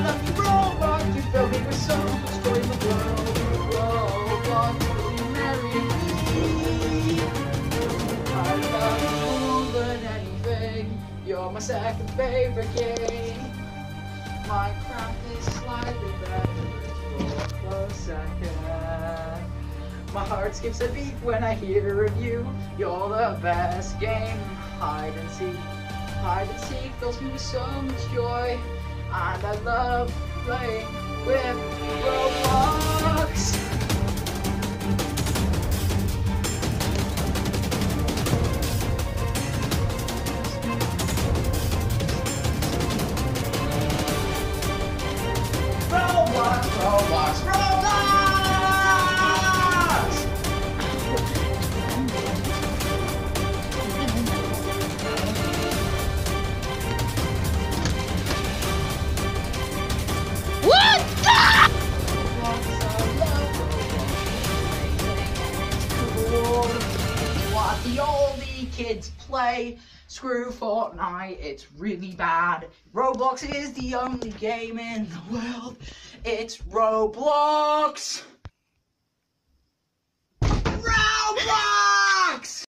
I love you, Roblox. You fill me with so much joy. Roblox, will you marry me? I love you more than anything. You're my second favorite game. Minecraft is slightly better. For a second. My heart skips a beat when I hear of you. You're the best game. Hide and seek. Hide and seek fills me with so much joy. And I love playing with the oldie kids play. Screw Fortnite, it's really bad. Roblox is the only game in the world. It's Roblox. Roblox!